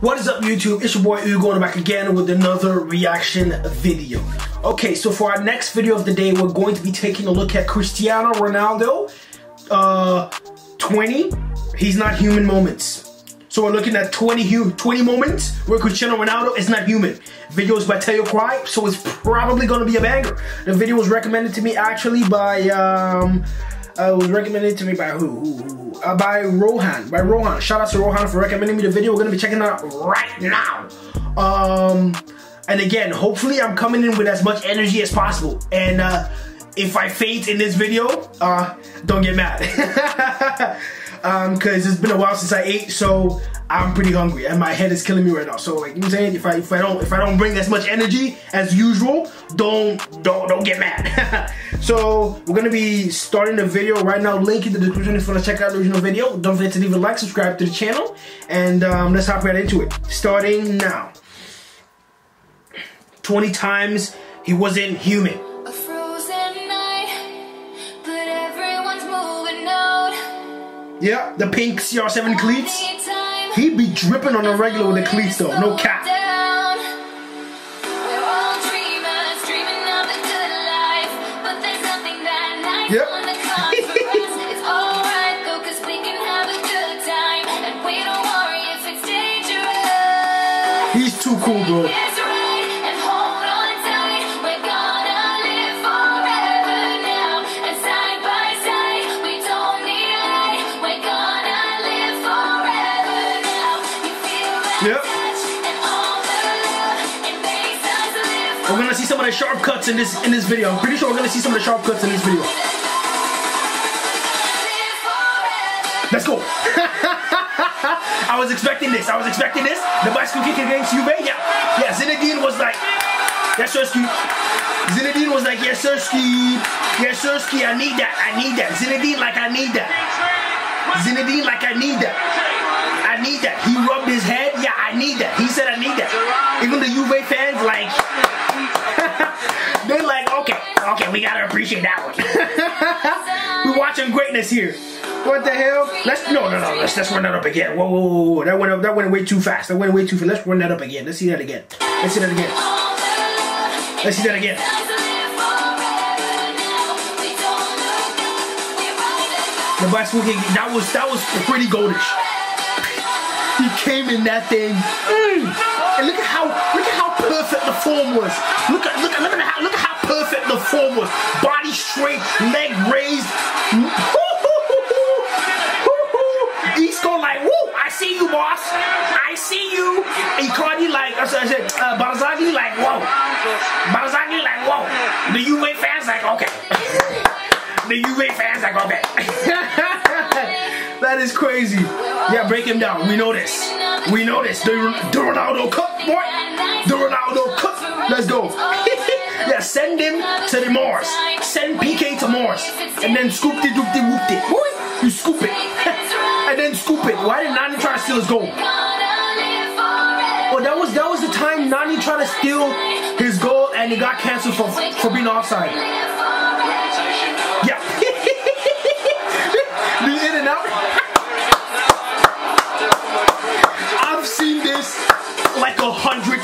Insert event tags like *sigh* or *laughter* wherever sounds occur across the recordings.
What is up YouTube? It's your boy UGo back again with another reaction video. Okay, so for our next video of the day, we're going to be taking a look at Cristiano Ronaldo, uh, 20, he's not human moments. So we're looking at 20, 20 moments where Cristiano Ronaldo is not human. Video is by Teo Cri, so it's probably gonna be a banger. The video was recommended to me actually by, um, uh, was recommended to me by who? who, who? Uh, by Rohan. By Rohan. Shout out to Rohan for recommending me the video. We're gonna be checking out right now. Um, and again, hopefully I'm coming in with as much energy as possible. And uh, if I faint in this video, uh, don't get mad. *laughs* um, cause it's been a while since I ate, so I'm pretty hungry and my head is killing me right now. So like you know what I'm saying, if I if I don't if I don't bring as much energy as usual, don't don't don't get mad. *laughs* so we're gonna be starting the video right now. Link in the description if you wanna check out the original video. Don't forget to leave a like, subscribe to the channel, and um, let's hop right into it. Starting now. 20 times he wasn't human. Yeah, the pink CR7 cleats. He'd be dripping on the regular with the cleats though, no cap. Yep. *laughs* He's too cool, bro. Yep. We're gonna see some of the sharp cuts in this in this video. I'm pretty sure we're gonna see some of the sharp cuts in this video. Let's go. *laughs* I was expecting this. I was expecting this. The bicycle kick against Juve. Yeah. Yeah. Zinedine was like, yes, Sirski. Zinedine was like, yes, Sirski. Yes, Sirski. I need that. I need that. Zinedine like I need that. Zinedine like I need that. I need that. He rubbed his head. Yeah, I need that. He said I need that. Even the Juve fans, like, *laughs* they're like, okay, okay, we gotta appreciate that one. *laughs* We're watching greatness here. What the hell? Let's no no no. Let's let's run that up again. Whoa whoa whoa whoa. That went up. That went way too fast. That went way too fast. Let's run that up again. Let's see that again. Let's see that again. Let's see that again. The bicycle kick. That was that was pretty goldish. He came in that thing. Mm. And look at how look at how perfect the form was. Look at look at look at how look at how perfect the form was. Body straight, leg raised. *laughs* He's going like, woo, I see you, boss. I see you. Icardi like, I said, uh, Barzagli like, whoa. Barzagli like, whoa. The Juve fans like, okay. *laughs* the Juve fans like, okay. *laughs* that is crazy. Yeah, break him down. We know this. We know this. The, the Ronaldo cut, boy. The Ronaldo cut. Let's go. *laughs* yeah, send him to the Mars. Send PK to Mars. And then scoop the doop the whoop it. Boy, you scoop it. *laughs* and then scoop it. Why did Nani try to steal his goal? Well, that was that was the time Nani tried to steal his goal and he got canceled for for being offside.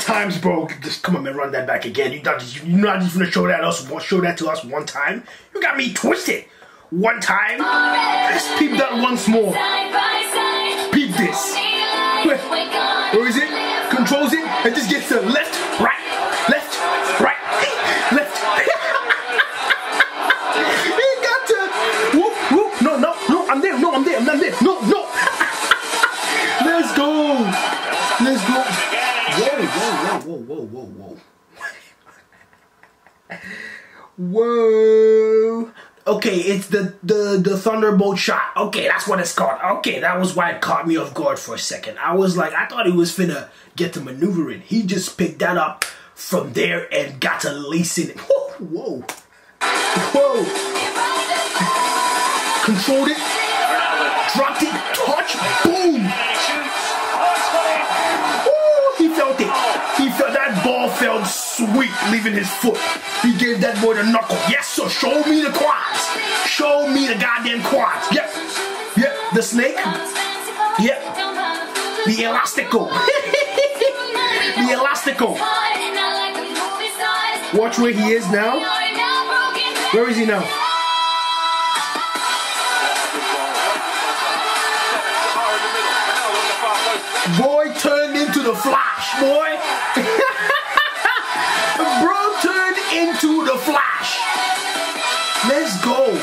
Times, bro. Just come on, man, run that back again. You not you're not just gonna show that us show that to us one time. You got me twisted. One time. Let's peep that once more. Peep this. Where, is it? Controls it and just gets to left, right, whoa. Okay, it's the, the the thunderbolt shot. Okay, that's what it's called. Okay, that was why it caught me off guard for a second. I was like, I thought he was finna get to maneuvering. He just picked that up from there and got to lacing it. Whoa, whoa, whoa. Controlled it, dropped it, touch, boom. Ooh, he felt it. He felt that ball felt sweet leaving his foot. He gave that boy the knuckle. Yes, sir. Show me the quads. Show me the goddamn quads. Yep. Yep. The snake. Yep. The elastico. *laughs* the Elastico. Watch where he is now. Where is he now? Boy turned into the Flash, boy. *laughs* Into the Flash. Let's go.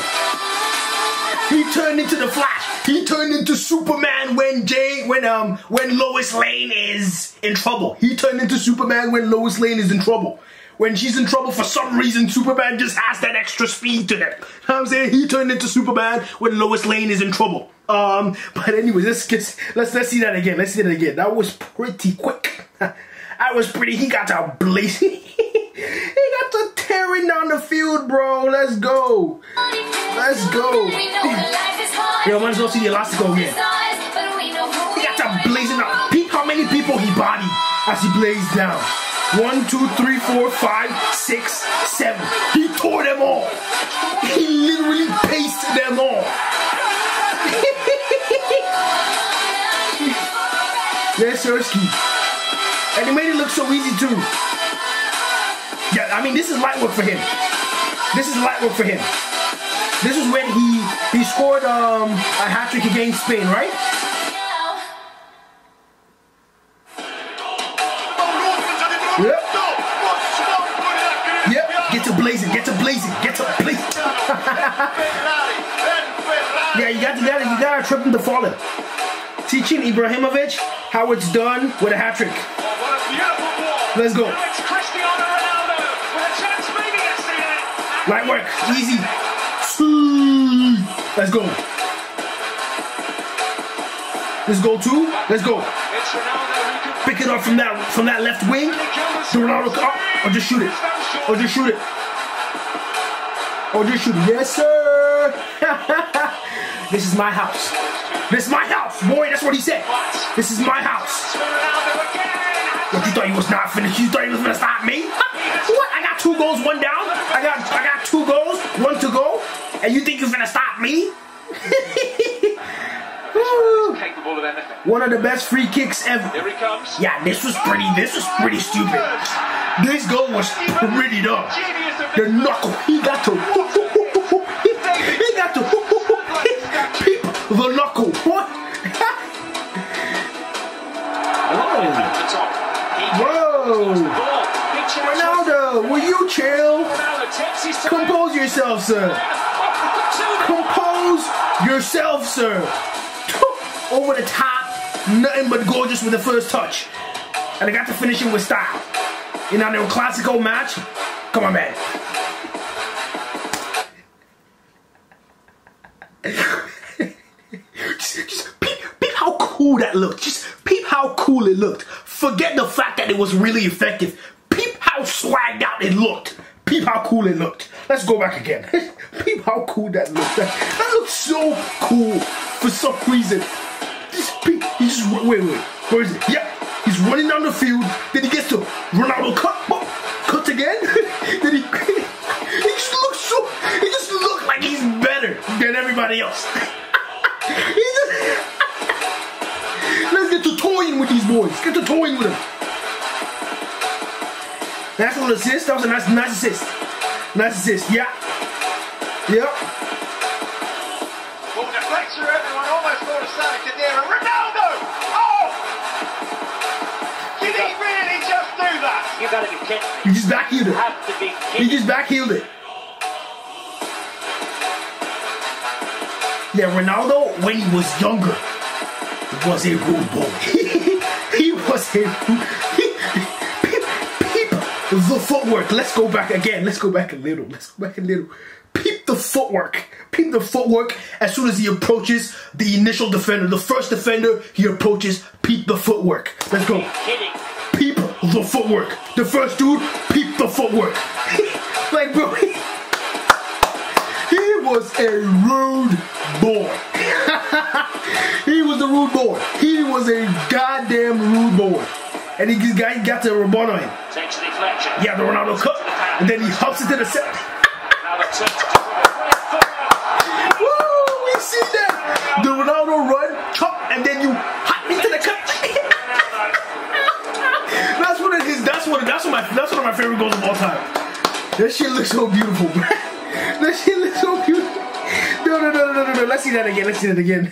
He turned into the Flash. He turned into Superman when Jay, when um, when Lois Lane is in trouble. He turned into Superman when Lois Lane is in trouble. When she's in trouble for some reason, Superman just has that extra speed to him. You know what I'm saying? He turned into Superman when Lois Lane is in trouble. Um, but anyways, let's get let's let's see that again. Let's see that again. That was pretty quick. *laughs* that was pretty. He got to blazing. *laughs* he got to tearing down the field, bro. Let's go. Let's go. Yo, might as well see the Elastico again. He got to blazing up. Peep how many people he bodied as he blazed down. One, two, three, four, five, six, seven. He tore them all. He literally paced them all. *laughs* yes, Sirski. And he made it look so easy too. Yeah, I mean this is light work for him. This is light work for him. This is when he he scored um, a hat trick against Spain, right? Yep. Yep. Get to blazing. Get to blazing. Get to blazing. *laughs* yeah, you got to get it. You got to trip him to fall falling. Teaching Ibrahimovic how it's done with a hat trick. Let's go. Light work. Easy. Let's go. Let's go two. Let's go. Pick it up from that from that left wing. The Ronaldo up, or just shoot it. Or just shoot it. Or just shoot it. Yes, sir. *laughs* this is my house. This is my house, boy. That's what he said. This is my house. What you thought you was not finished? You thought you was gonna stop me? *laughs* What? Two goals, one down. I got I got two goals, one to go, and you think you're gonna stop me? *laughs* of. One of the best free kicks ever. Here he comes. Yeah, this was pretty. This was pretty stupid. This goal was pretty dumb. The knuckle. He got to. He got to. Peep the knuckle. What? *laughs* He Whoa. Ronaldo, will you chill? Compose yourself, sir. Compose yourself, sir. *laughs* Over the top, nothing but gorgeous with the first touch. And I got to finish it with style. You know, the classical match. Come on, man. *laughs* just, just peep, peep how cool that looked. Just peep how cool it looked. Forget the fact that it was really effective. How swagged out it looked. Peep how cool it looked. Let's go back again. *laughs* peep how cool that looked. That, that looks so cool for some reason. Just peep. He just wait, wait. Where is it? Yep. He's running down the field. Then he gets to Ronaldo cut. Oh, cut again. *laughs* then he. *laughs* He just looks so. He just looks like he's better than everybody else. He just- Let's get to toying with these boys. Get to toying with them. That's an assist. That was a nice, nice assist. Nice assist. Yeah. Yep. Ball deflects through everyone. Almost ball to Santa Kadira. Ronaldo! Oh! Did he really just do that? You gotta be kidding me. He just backheeled You it. have to be He kidding just backheeled it. Yeah, Ronaldo, when he was younger, was a good boy. *laughs* he was a peep, peep *laughs* the footwork. Let's go back again. Let's go back a little. Let's go back a little. Peep the footwork. Peep the footwork as soon as he approaches the initial defender, the first defender he approaches. Peep the footwork. Let's go peep the footwork. The first dude, peep the footwork. *laughs* like, bro, he, he was a rude boy. *laughs* he was a rude boy. He was a goddamn rude boy. And he got, got the rebut on him. Takes the deflection. Yeah, the Ronaldo cut. And then he hops into the set. Now the to Woo! We see that. The Ronaldo run, chop, and then you hop into the cut. *laughs* That's what it my that's one of my favorite goals of all time. That shit looks so beautiful, bro. *laughs* That shit looks so beautiful. No, no, no, no, no, no. Let's see that again. Let's see that again.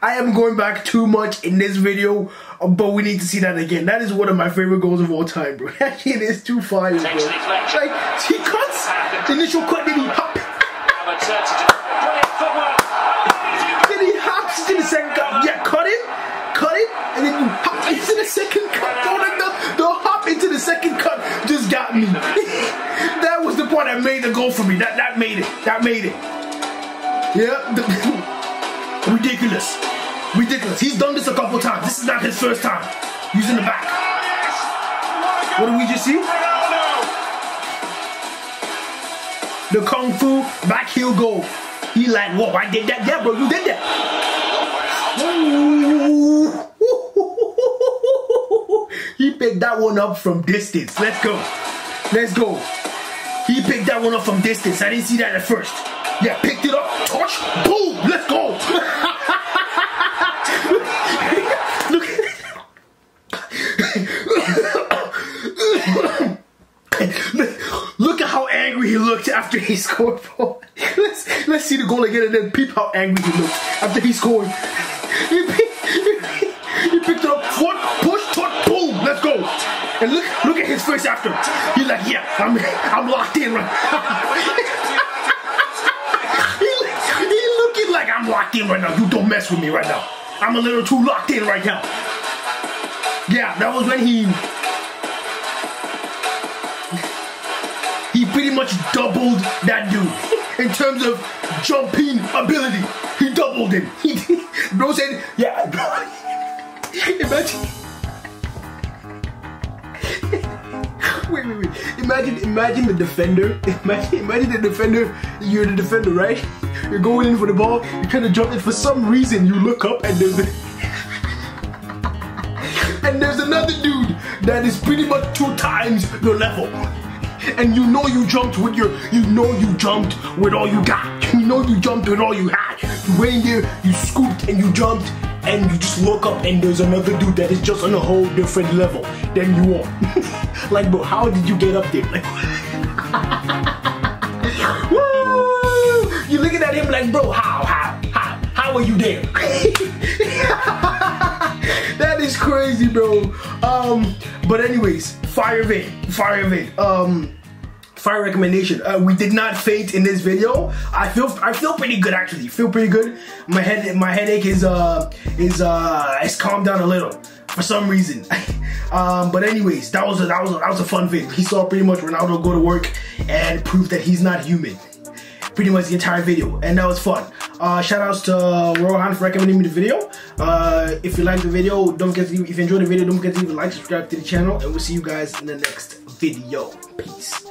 I am going back too much in this video, but we need to see that again. That is one of my favorite goals of all time, bro. *laughs* That shit is too fire, bro. Takes the deflection. Like, he cuts, initial cut, then he hop, Now turns to brilliant then he hops to the second cut. Yeah, cut it, cut it, and then you hop into the second cut. Bro, like the, the hop into the second cut just got me. *laughs* that was the part that made the goal for me. That that made it. That made it. Yeah. *laughs* ridiculous. Ridiculous. He's done this a couple times. This is not his first time. Using the back. What did we just see? The Kung Fu back heel go. He like, whoa, I did that. Yeah, bro, you did that. He picked that one up from distance. Let's go. Let's go. He picked that one up from distance. I didn't see that at first. Yeah, picked it up, touch, boom, let's go. Look, look at how angry he looked after he scored. Let's let's see the goal again and then peep how angry he looked after he scored. He, picked- he picked it up, one push, touch, boom, let's go. And look look at his face after. He's like, yeah, I'm I'm locked in right. *laughs* he, he looking like I'm locked in right now. You don't mess with me right now. I'm a little too locked in right now. Yeah, that was when he he pretty much doubled that dude *laughs* in terms of jumping ability. He doubled him. He, *laughs* bro said, yeah. *laughs* Imagine. Wait, wait, wait. Imagine, imagine the defender. Imagine, imagine the defender. You're the defender, right? You're going in for the ball. You're trying to jump it. For some reason, you look up and there's *laughs* and there's another dude that is pretty much two times your level. And you know you jumped with your, you know you jumped with all you got. You know you jumped with all you had. You went in there, you scooped and you jumped, and you just look up and there's another dude that is just on a whole different level than you are. *laughs* like, bro, how did you get up there? Like! You *laughs* looking at him like, bro, how, how, how, how are you there? *laughs* that is crazy, bro. Um, but anyways, fire vid, fire vid. Um, fire recommendation. Uh, we did not faint in this video. I feel I feel pretty good actually. Feel pretty good. My head my headache is uh is uh has calmed down a little for some reason. *laughs* um, but anyways, that was a, that was a, that was a fun vid. He saw pretty much Ronaldo go to work and prove that he's not human. Pretty much the entire video, and that was fun. Uh, shout outs to Rohan for recommending me the video. Uh, if you like the video, don't forget to if you enjoyed the video, don't forget to leave a like, subscribe to the channel, and we'll see you guys in the next video. Peace.